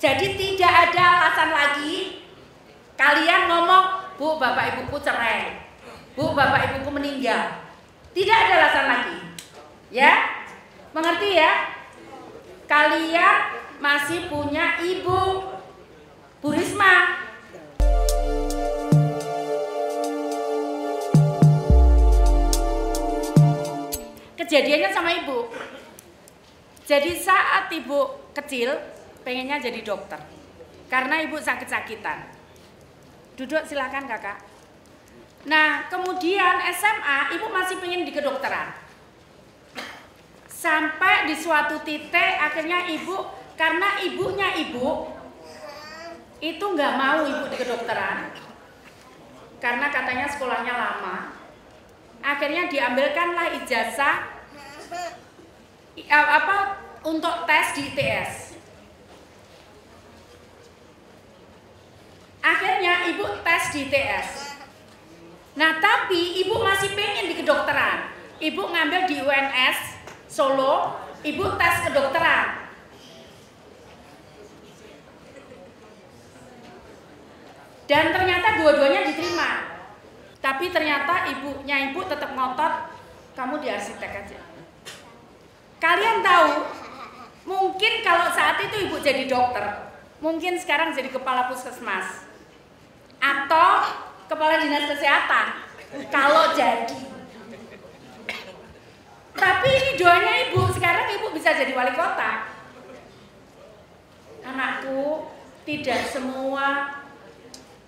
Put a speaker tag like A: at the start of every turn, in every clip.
A: Jadi tidak ada alasan lagi kalian ngomong, Bu, bapak ibuku cerai. Bu, bapak ibuku meninggal. Tidak ada alasan lagi. Ya? Mengerti ya? Kalian masih punya ibu. Bu Risma. Kejadiannya sama ibu. Jadi saat ibu kecil pengennya jadi dokter. Karena ibu sakit-sakitan. Duduk silakan kakak. Nah kemudian SMA ibu masih pengen di kedokteran. Sampai di suatu titik akhirnya ibu karena ibunya ibu itu nggak mau ibu di kedokteran karena katanya sekolahnya lama akhirnya diambilkanlah ijazah apa untuk tes di ITS. Akhirnya ibu tes di ITS. Nah tapi ibu masih pengen di kedokteran. Ibu ngambil di UNS Solo, ibu tes kedokteran. Dan ternyata dua-duanya diterima. Tapi ternyata ibunya ibu tetap ngotot, kamu di arsitek aja. Kalian tahu, mungkin kalau saat itu ibu jadi dokter, mungkin sekarang jadi kepala puskesmas atau kepala dinas kesehatan. Kalau jadi, tapi ini doanya ibu. Sekarang ibu bisa jadi wali kota. Anakku, tidak semua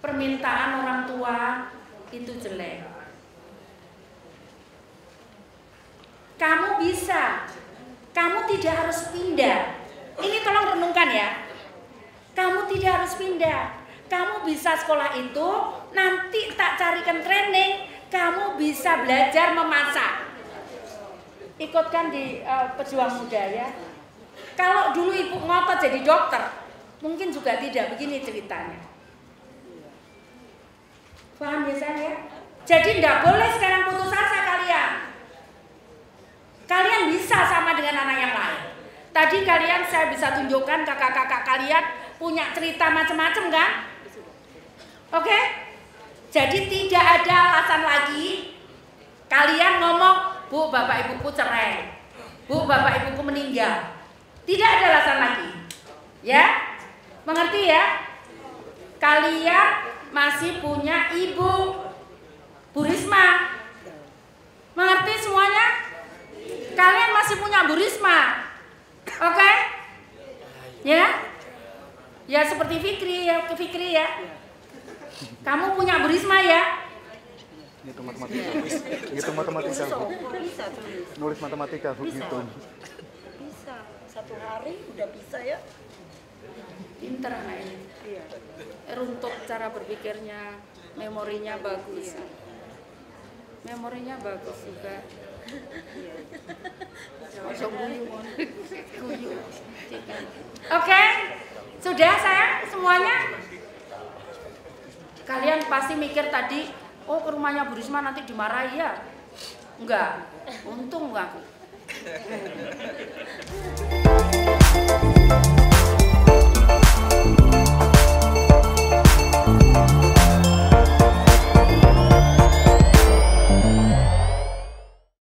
A: permintaan orang tua itu jelek. Kamu bisa kamu tidak harus pindah. Ini tolong renungkan ya. Kamu tidak harus pindah. Kamu bisa sekolah itu, nanti tak carikan training, kamu bisa belajar memasak. Ikutkan di uh, pejuang muda ya. Kalau dulu ibu ngotot jadi dokter, mungkin juga tidak begini ceritanya. Paham ya saya? Jadi tidak boleh sekarang putus asa kalian. Kalian bisa sama dengan anak yang lain. Tadi kalian saya bisa tunjukkan kakak-kakak kalian punya cerita macam-macam kan? Oke? Jadi tidak ada alasan lagi kalian ngomong, "Bu, bapak ibuku cerai." "Bu, bapak ibuku meninggal." Tidak ada alasan lagi. Ya? Mengerti ya? Kalian masih punya ibu Bu Risma. Mengerti semuanya? Kalian masih punya Bu Risma. Oke? Ya? Ya seperti Fikri ya, Fikri ya. Kamu punya Bu Risma ya?
B: Gitu matematika. Gitu matematika.
C: Bisa tulis.
B: Nulis matematika gitu.
C: Bisa. Satu hari udah bisa ya.
A: Pinter anak ini.
C: Iya.
A: Runtut cara berpikirnya, memorinya bagus. Memorinya bagus juga. Oke, sudah saya semuanya. Kalian pasti mikir tadi, oh ke rumahnya Bu Risma nanti dimarahi ya? Enggak, untung aku.